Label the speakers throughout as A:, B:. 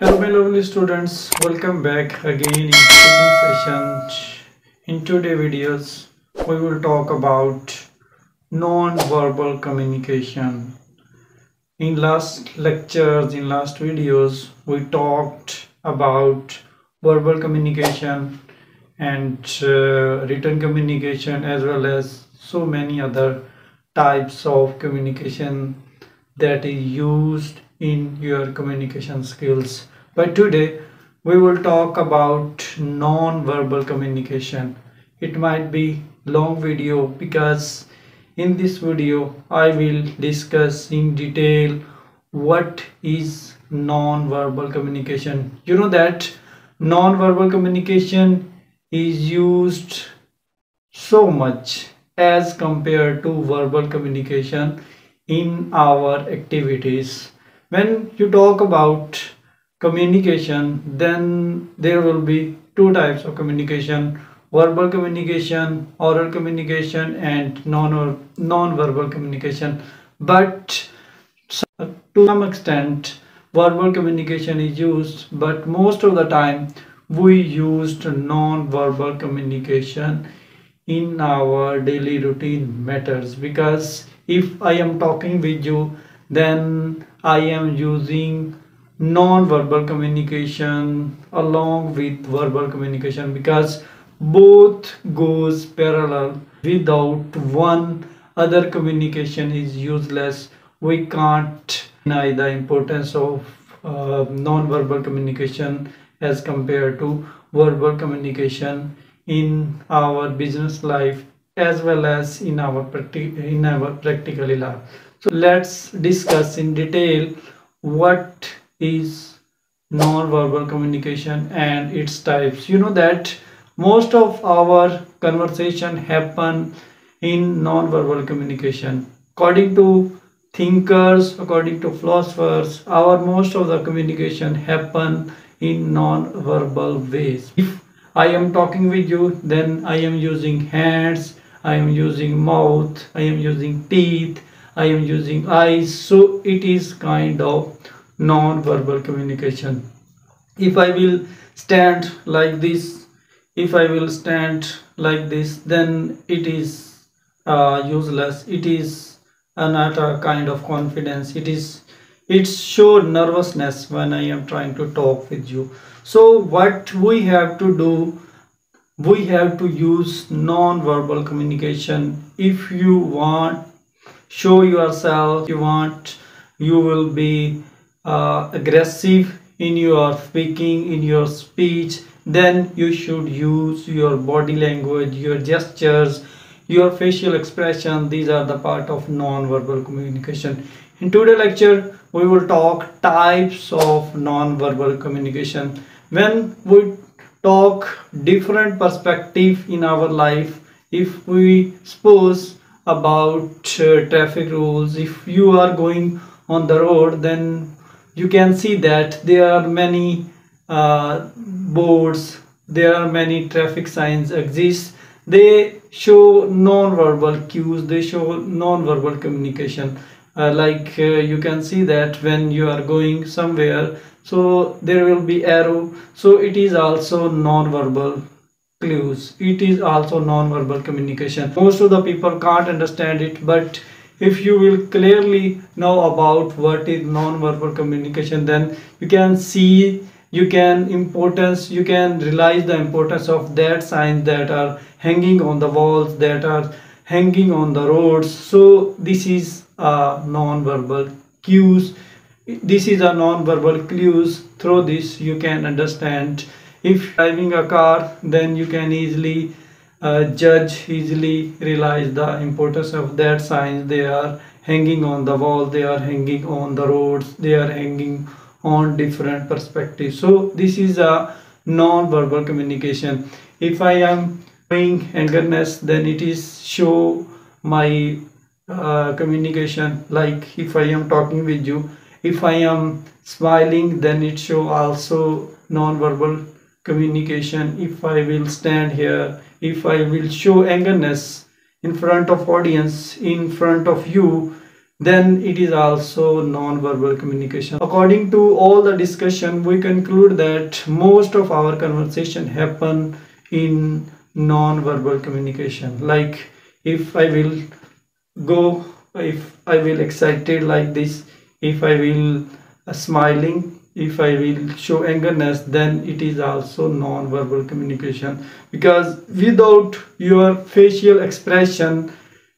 A: Hello my lovely students, welcome back again in coding session. In today's videos, we will talk about non-verbal communication. In last lectures, in last videos, we talked about verbal communication and uh, written communication as well as so many other types of communication that is used in your communication skills but today we will talk about non-verbal communication. It might be long video because in this video i will discuss in detail what is non-verbal communication. You know that non-verbal communication is used so much as compared to verbal communication in our activities. When you talk about communication then there will be two types of communication verbal communication oral communication and non non-verbal communication. But to some extent verbal communication is used but most of the time we used non-verbal communication in our daily routine matters. Because if i am talking with you then i am using non-verbal communication along with verbal communication because both goes parallel. Without one other communication is useless. We can't deny the importance of uh, non-verbal communication as compared to verbal communication in our business life as well as in our in our practical life. So let's discuss in detail what is non-verbal communication and its types. You know that most of our conversation happen in non-verbal communication. According to thinkers according to philosophers our most of the communication happen in non-verbal ways. If i am talking with you then i am using hands i am using mouth i am using teeth i am using eyes. So it is kind of non-verbal communication. If i will stand like this if i will stand like this then it is uh, useless. It is not a kind of confidence. It is it show nervousness when i am trying to talk with you. So what we have to do we have to use non-verbal communication. If you want show yourself you want you will be uh, aggressive in your speaking in your speech then you should use your body language your gestures your facial expression. These are the part of non-verbal communication. In today's lecture we will talk types of non-verbal communication. When we talk different perspective in our life if we suppose about uh, traffic rules if you are going on the road then you can see that there are many uh, boards there are many traffic signs exist. They show non-verbal cues they show non-verbal communication. Uh, like uh, you can see that when you are going somewhere so there will be arrow. So it is also non-verbal clues. It is also non-verbal communication. Most of the people can't understand it but if you will clearly know about what is non-verbal communication then you can see you can importance you can realize the importance of that signs that are hanging on the walls that are hanging on the roads. So this is a non-verbal cues. This is a non-verbal clues through this you can understand. If driving a car then you can easily uh, judge easily realize the importance of that signs. They are hanging on the wall. They are hanging on the roads. They are hanging on different perspectives. So this is a non-verbal communication. If i am showing angerness then it is show my uh, communication. Like if i am talking with you if i am smiling then it show also non-verbal communication. If i will stand here if i will show angerness in front of audience in front of you then it is also non-verbal communication. According to all the discussion we conclude that most of our conversation happen in non-verbal communication. Like if i will go if i will excited like this if i will uh, smiling if i will show angerness then it is also non-verbal communication. Because without your facial expression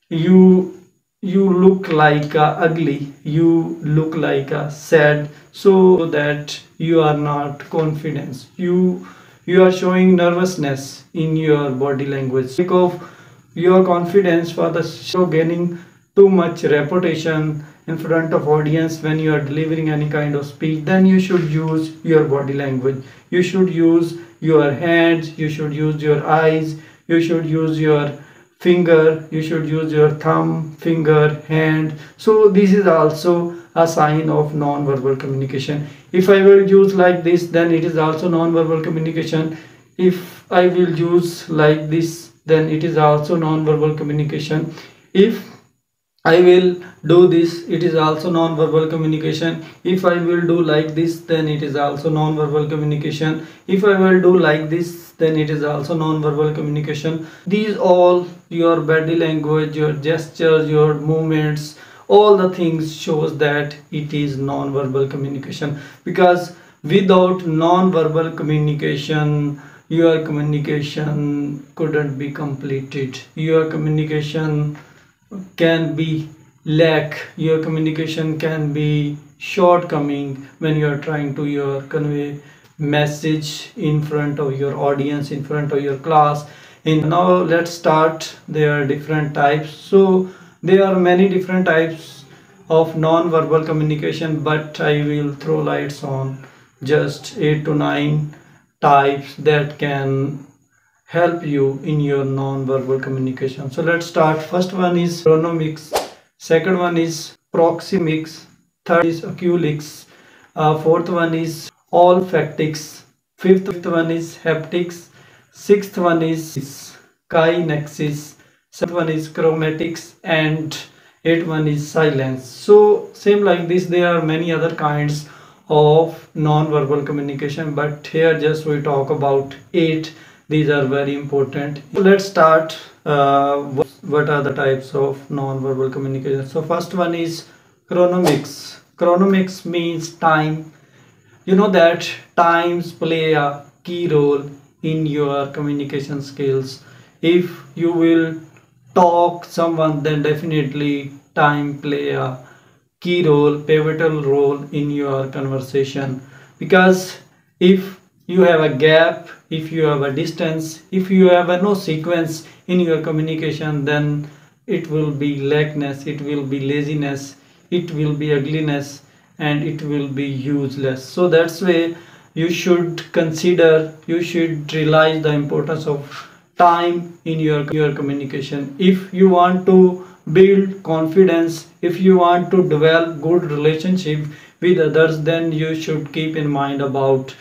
A: you you look like uh, ugly you look like uh, sad so that you are not confident. You you are showing nervousness in your body language. Because your confidence for the show gaining too much reputation in front of audience when you are delivering any kind of speech then you should use your body language. You should use your hands you should use your eyes you should use your finger you should use your thumb finger hand. So this is also a sign of non-verbal communication. If i will use like this then it is also non-verbal communication. If i will use like this then it is also non-verbal communication. If I will do this. It is also non-verbal communication. If I will do like this then it is also non-verbal communication. If I will do like this then it is also non-verbal communication. These all your body language your gestures your movements all the things shows that it is non-verbal communication. Because without non-verbal communication your communication couldn't be completed. Your communication can be lack your communication can be shortcoming when you are trying to your convey message in front of your audience in front of your class. And now let's start. There are different types. So there are many different types of non-verbal communication but i will throw lights on just eight to nine types that can help you in your non-verbal communication. So let's start. First one is chronomics second one is proxemics third is oculics uh, fourth one is olfactics fifth one is haptics sixth one is kinesics seventh one is chromatics and eighth one is silence. So same like this there are many other kinds of non-verbal communication but here just we talk about eight these are very important. Let's start uh, what are the types of non-verbal communication? So first one is chronomics. Chronomics means time. You know that times play a key role in your communication skills. If you will talk someone then definitely time play a key role pivotal role in your conversation. Because if you have a gap if you have a distance if you have a no sequence in your communication then it will be lackness it will be laziness it will be ugliness and it will be useless. So that's why you should consider you should realize the importance of time in your your communication. If you want to build confidence if you want to develop good relationship with others then you should keep in mind about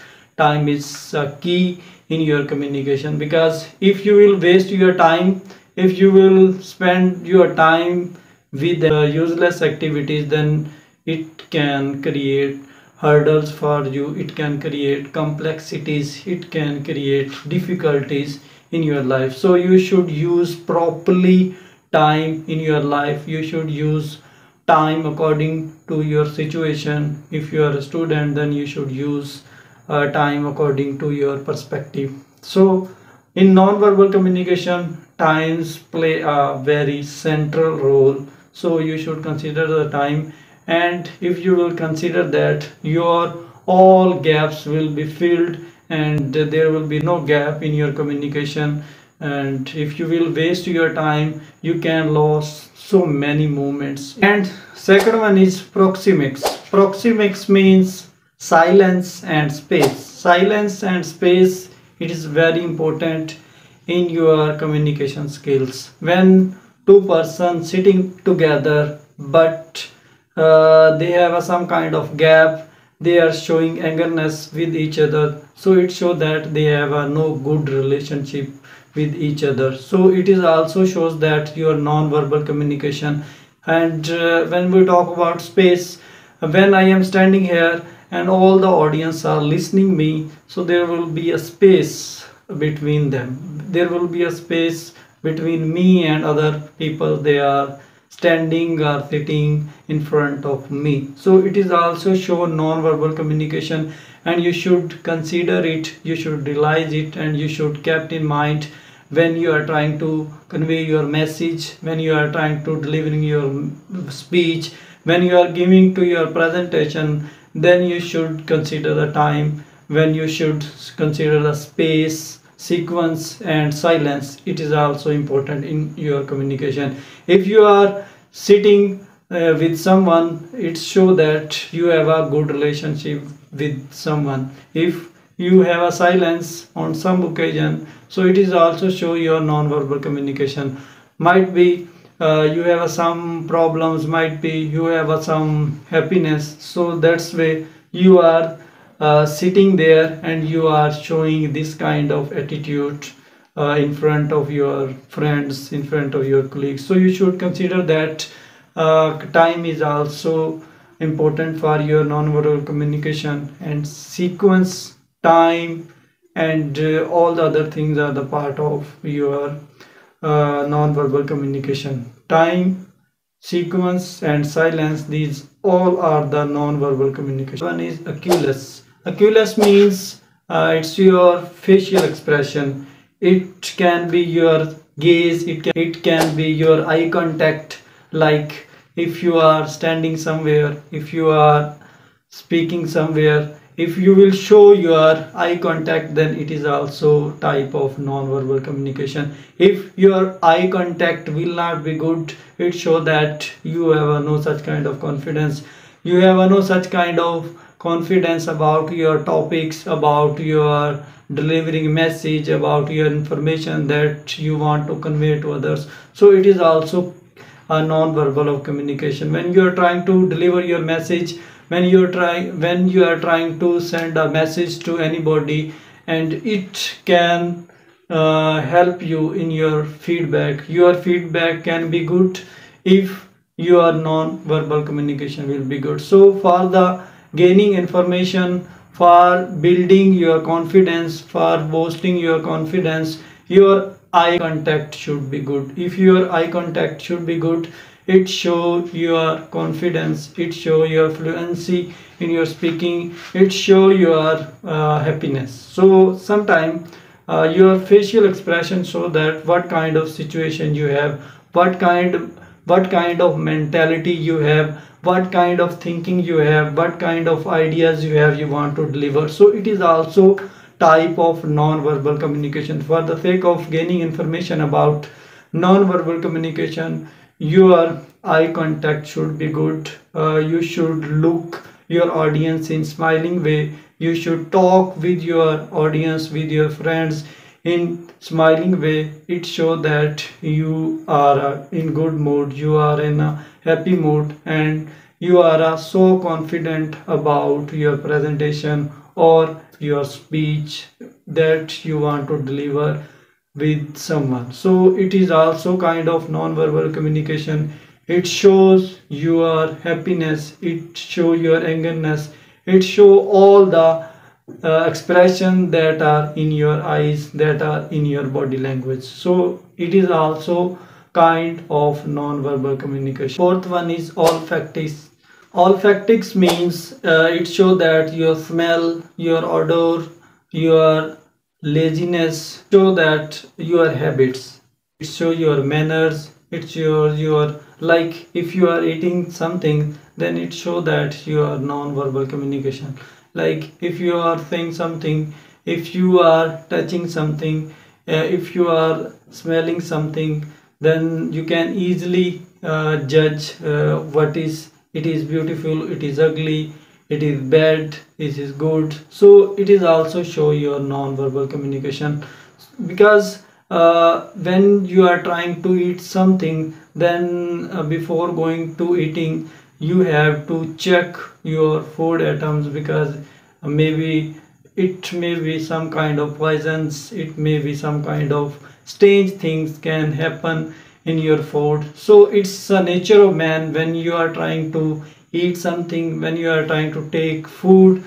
A: time is a key in your communication. Because if you will waste your time if you will spend your time with uh, useless activities then it can create hurdles for you. It can create complexities. It can create difficulties in your life. So you should use properly time in your life. You should use time according to your situation. If you are a student then you should use uh, time according to your perspective. So in non-verbal communication times play a very central role. So you should consider the time. And if you will consider that your all gaps will be filled and there will be no gap in your communication. And if you will waste your time you can lose so many moments. And second one is proxemics proxemics means silence and space. Silence and space it is very important in your communication skills. When two persons sitting together but uh, they have some kind of gap they are showing angerness with each other so it shows that they have a no good relationship with each other. So it is also shows that your non-verbal communication and uh, when we talk about space when i am standing here and all the audience are listening me so there will be a space between them. There will be a space between me and other people. They are standing or sitting in front of me. So it is also show non-verbal communication and you should consider it you should realize it and you should kept in mind when you are trying to convey your message when you are trying to delivering your speech when you are giving to your presentation then you should consider the time when you should consider the space sequence and silence. It is also important in your communication. If you are sitting uh, with someone it show that you have a good relationship with someone. If you have a silence on some occasion so it is also show your non-verbal communication. Might be uh, you have some problems might be you have some happiness. So that's way you are uh, sitting there and you are showing this kind of attitude uh, in front of your friends in front of your colleagues. So you should consider that uh, time is also important for your non-verbal communication and sequence time and uh, all the other things are the part of your uh, non-verbal communication. Time sequence and silence these all are the non-verbal communication. One is oculus oculus means uh, it's your facial expression. It can be your gaze it can, it can be your eye contact. Like if you are standing somewhere if you are speaking somewhere if you will show your eye contact then it is also type of non-verbal communication. If your eye contact will not be good it show that you have no such kind of confidence. You have no such kind of confidence about your topics about your delivering message about your information that you want to convey to others. So it is also a non-verbal of communication. When you are trying to deliver your message when you are trying when you are trying to send a message to anybody and it can uh, help you in your feedback. Your feedback can be good if your non-verbal communication will be good. So for the gaining information for building your confidence for boosting your confidence your eye contact should be good. If your eye contact should be good it show your confidence it show your fluency in your speaking it show your uh, happiness. So sometime uh, your facial expression show that what kind of situation you have what kind what kind of mentality you have what kind of thinking you have what kind of ideas you have you want to deliver. So it is also type of non-verbal communication. For the sake of gaining information about non-verbal communication your eye contact should be good. Uh, you should look your audience in smiling way. You should talk with your audience with your friends in smiling way. It show that you are uh, in good mood. You are in a happy mood and you are uh, so confident about your presentation or your speech that you want to deliver with someone. So it is also kind of non-verbal communication. It shows your happiness. It show your angerness. It show all the uh, expression that are in your eyes that are in your body language. So it is also kind of non-verbal communication. Fourth one is olfactics. Olfactics means uh, it show that your smell your odor your laziness show that your habits it show your manners it shows your like if you are eating something then it show that your non-verbal communication. Like if you are saying something if you are touching something uh, if you are smelling something then you can easily uh, judge uh, what is it is beautiful it is ugly it is bad it is good. So it is also show your non-verbal communication. Because uh, when you are trying to eat something then uh, before going to eating you have to check your food items because maybe it may be some kind of poisons it may be some kind of strange things can happen in your food. So it's a nature of man when you are trying to eat something. When you are trying to take food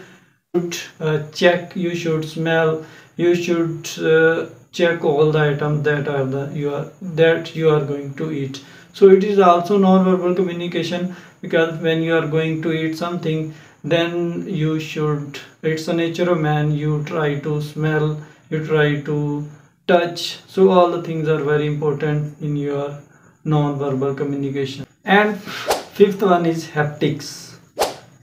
A: uh, check. You should smell. You should uh, check all the items that are the you are that you are going to eat. So it is also non-verbal communication because when you are going to eat something then you should it's a nature of man. You try to smell. You try to touch. So all the things are very important in your non-verbal communication. And fifth one is haptics.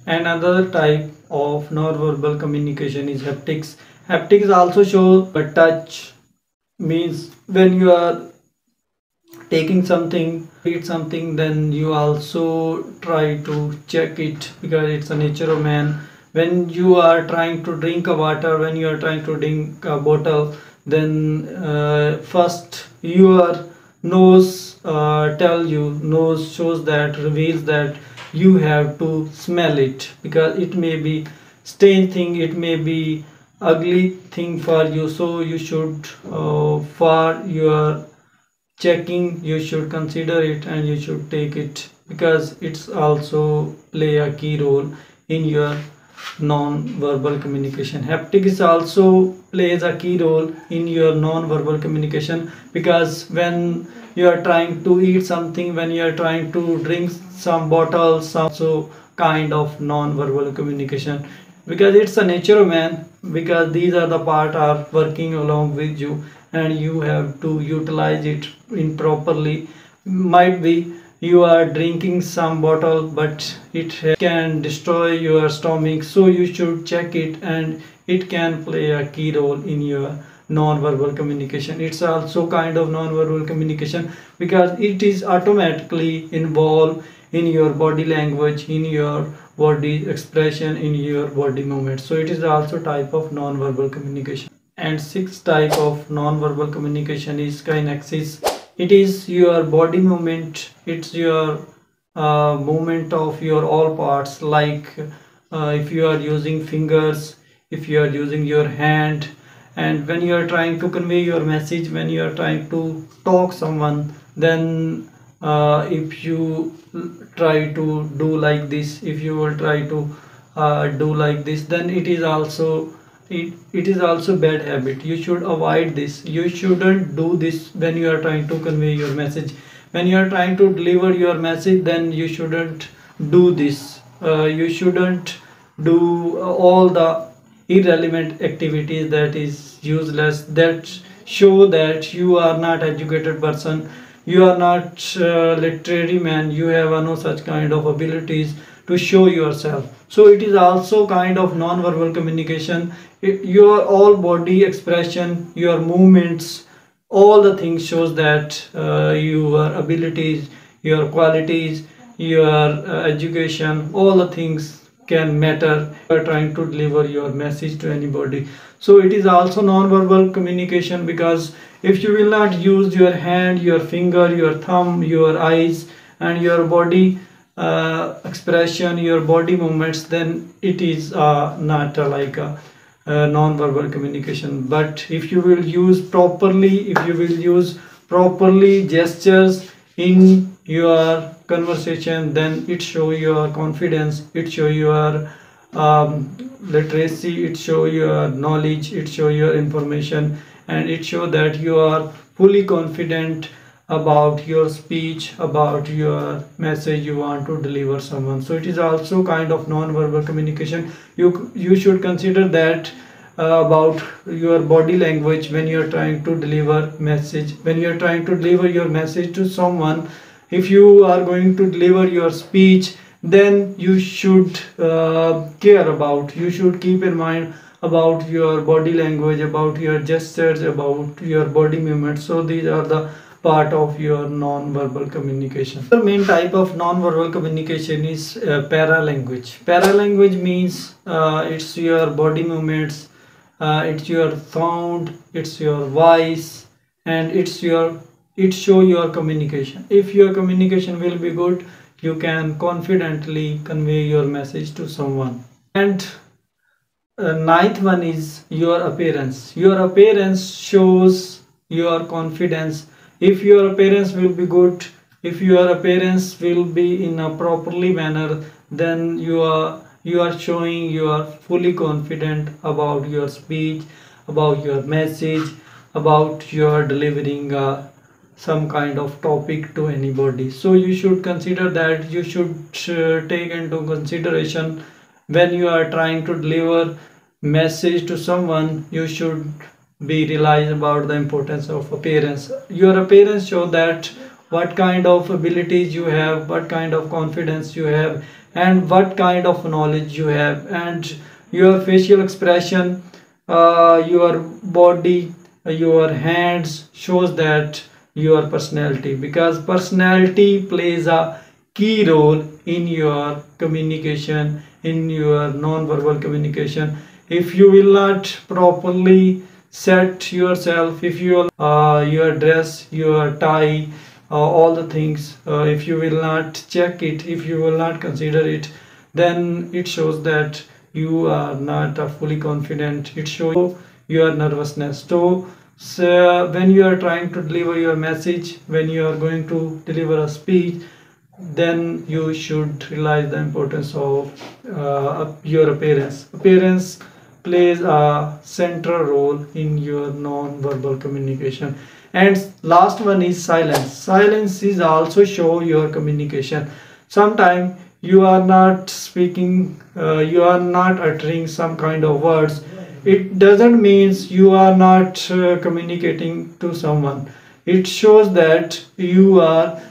A: Another type of non-verbal communication is haptics. Haptics also show a touch means when you are taking something eat something then you also try to check it because it's a nature of man. When you are trying to drink a water when you are trying to drink a bottle then uh, first your nose uh, tell you nose shows that reveals that you have to smell it. Because it may be strange thing it may be ugly thing for you. So you should uh, for your checking you should consider it and you should take it. Because it's also play a key role in your non-verbal communication. Haptics also plays a key role in your non-verbal communication because when you are trying to eat something when you are trying to drink some bottles some so kind of non-verbal communication. Because it's a nature of man because these are the part are working along with you and you have to utilize it in properly. Might be you are drinking some bottle but it can destroy your stomach so you should check it and it can play a key role in your non-verbal communication. It's also kind of non-verbal communication because it is automatically involved in your body language in your body expression in your body movement. So it is also type of non-verbal communication. And sixth type of non-verbal communication is kinesics it is your body movement it's your uh, movement of your all parts like uh, if you are using fingers if you are using your hand and when you are trying to convey your message when you are trying to talk someone then uh, if you try to do like this if you will try to uh, do like this then it is also it, it is also bad habit. You should avoid this. You shouldn't do this when you are trying to convey your message. When you are trying to deliver your message then you shouldn't do this. Uh, you shouldn't do all the irrelevant activities that is useless that show that you are not educated person. You are not uh, literary man. You have uh, no such kind of abilities to show yourself. So it is also kind of non-verbal communication. It, your all body expression your movements all the things shows that uh, your abilities your qualities your uh, education all the things can matter. You are trying to deliver your message to anybody. So it is also non-verbal communication because if you will not use your hand your finger your thumb your eyes and your body uh, expression your body movements then it is uh, not uh, like a, a non-verbal communication. But if you will use properly if you will use properly gestures in your conversation then it show your confidence it show your um, literacy it show your knowledge it show your information and it show that you are fully confident about your speech about your message you want to deliver someone. So it is also kind of non-verbal communication. You you should consider that uh, about your body language when you are trying to deliver message when you are trying to deliver your message to someone. If you are going to deliver your speech then you should uh, care about you should keep in mind about your body language about your gestures about your body movements. So these are the part of your non-verbal communication. The main type of non-verbal communication is uh, paralanguage. Paralanguage means uh, it's your body movements uh, it's your sound it's your voice and it's your it show your communication. If your communication will be good you can confidently convey your message to someone. And uh, ninth one is your appearance. Your appearance shows your confidence if your appearance will be good if your appearance will be in a properly manner then you are you are showing you are fully confident about your speech about your message about your delivering uh, some kind of topic to anybody. So you should consider that you should uh, take into consideration when you are trying to deliver message to someone you should be realize about the importance of appearance. Your appearance show that what kind of abilities you have what kind of confidence you have and what kind of knowledge you have. And your facial expression uh, your body your hands shows that your personality because personality plays a key role in your communication in your non-verbal communication. If you will not properly set yourself if you uh, your dress your tie uh, all the things uh, if you will not check it if you will not consider it then it shows that you are not fully confident. It shows your nervousness. So, so when you are trying to deliver your message when you are going to deliver a speech then you should realize the importance of uh, your appearance. Appearance plays a central role in your non-verbal communication. And last one is silence. Silence is also show your communication. Sometimes you are not speaking uh, you are not uttering some kind of words. It doesn't means you are not uh, communicating to someone. It shows that you are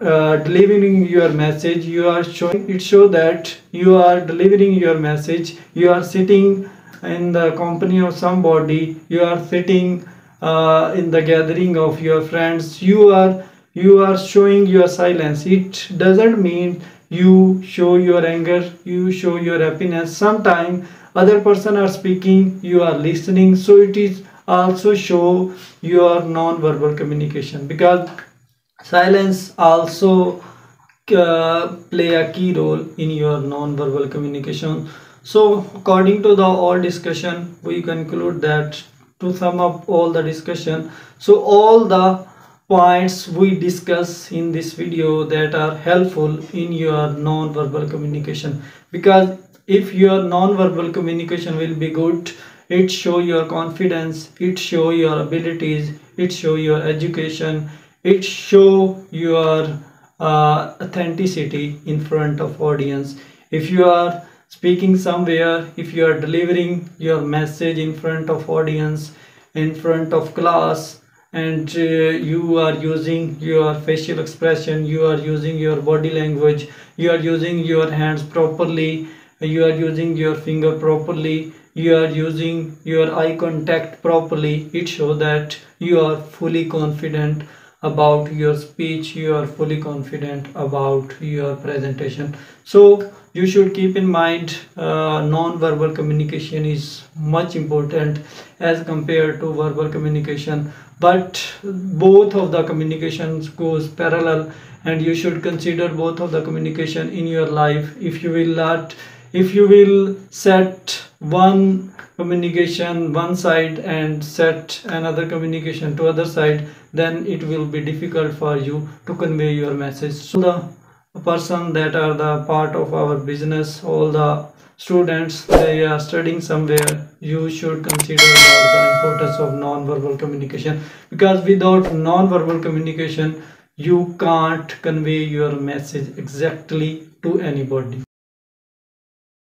A: uh, delivering your message. You are showing it show that you are delivering your message. You are sitting in the company of somebody you are sitting uh, in the gathering of your friends. You are you are showing your silence. It doesn't mean you show your anger you show your happiness. Sometimes other person are speaking you are listening. So it is also show your non-verbal communication because silence also uh, play a key role in your non-verbal communication so according to the all discussion we conclude that to sum up all the discussion so all the points we discuss in this video that are helpful in your non-verbal communication. Because if your non-verbal communication will be good it show your confidence it show your abilities it show your education it show your uh, authenticity in front of audience. If you are speaking somewhere if you are delivering your message in front of audience in front of class and uh, you are using your facial expression you are using your body language you are using your hands properly you are using your finger properly you are using your eye contact properly it shows that you are fully confident about your speech you are fully confident about your presentation. So you should keep in mind uh, non-verbal communication is much important as compared to verbal communication but both of the communications goes parallel and you should consider both of the communication in your life. If you will not if you will set one communication one side and set another communication to other side then it will be difficult for you to convey your message. So the person that are the part of our business all the students they are studying somewhere you should consider the importance of non-verbal communication. Because without non-verbal communication you can't convey your message exactly to anybody